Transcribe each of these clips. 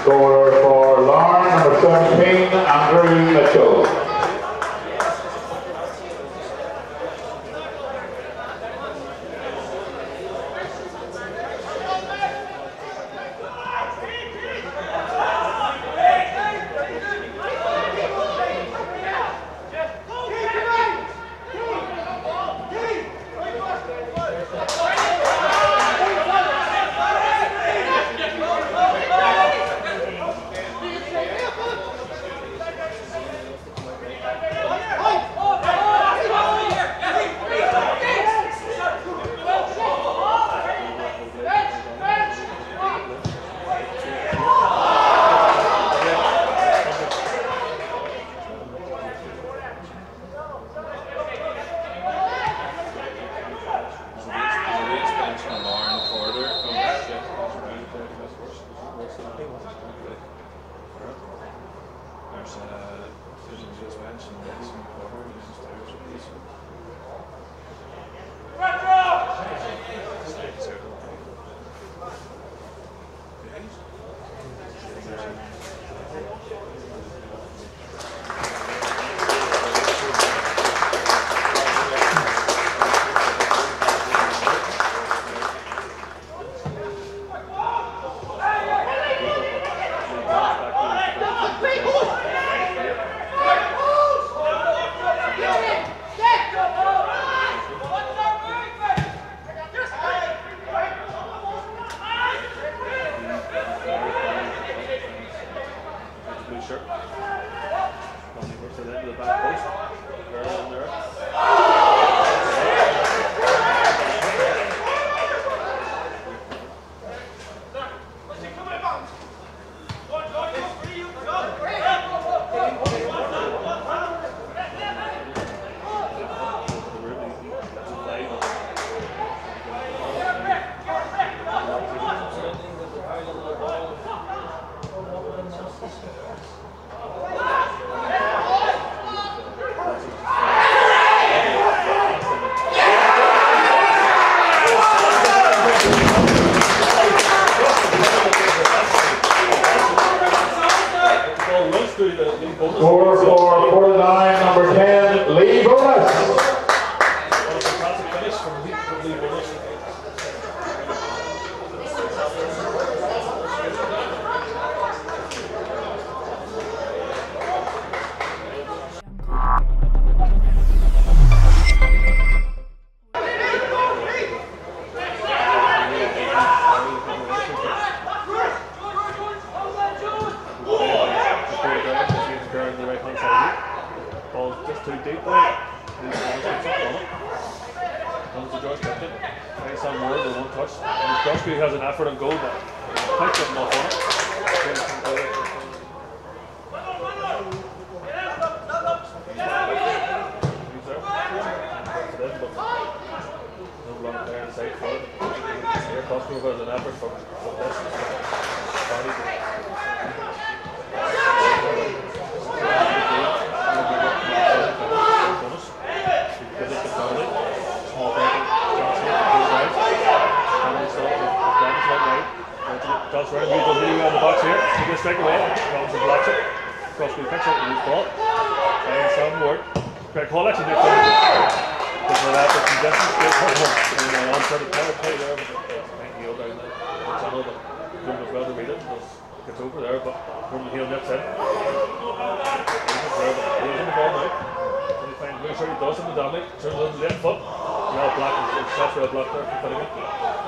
Scorer for Larne, number 17, Andrew Mitchell. Josh Tipton. Tries some more than one touch. And Joshby has an effort on goal, but quite getting off on it. Here Cosgrove has an effort from, from this. Cross round, he does really well in the box here. He gets straight away. Robinson blocks it. Crosby picks up the loose ball. And some work. Greg Hall actually did good. Because of that, but some distance, good for him. And uh, on sort of power play there. Thank you, down the channel, but couldn't as well to read it. Gets over there, but the heel nips in. He's there, in the ball now. And he he does him the Dominic. Turns on the left foot. Well blocked, it's shots well blocked there from Finnegan.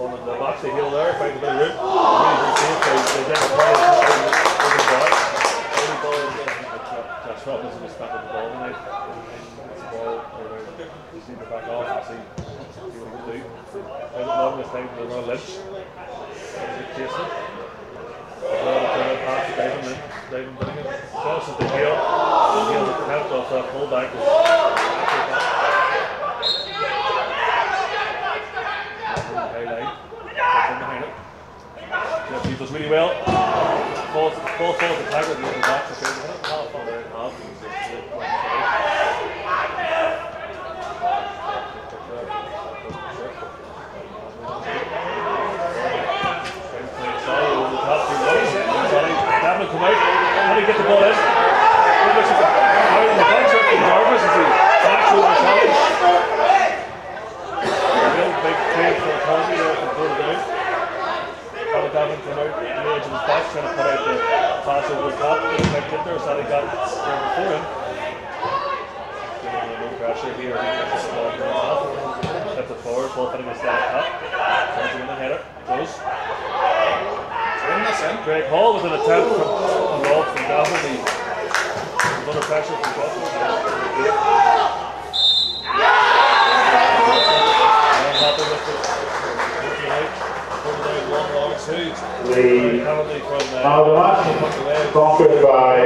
in the box, the heel there, a bit of room. Really good so they did the ball, over the the. It's the ball, they seem to back off and see, see what he can do. Hasn't long this time, they're lynch. Jason. Well, it past to David then. David Binningham. Crosses the heel. The heel off that pullback. Jeff he does really well. Falls, falls forward to tackle the other. Okay, half on half. Come out. How do you get the ball? How much is it? How in the contract from Jarvis as he backs over challenge. Real big play for Tommy there from third down. How did Gavin come of his box trying to put out the pass over the top. There. Sally got there before him. Pressure here. He gets the ball going off. Left it forward. Ball his top. Turns in the header. Greg Hall with an attempt from a from was pressure from now the last conquered by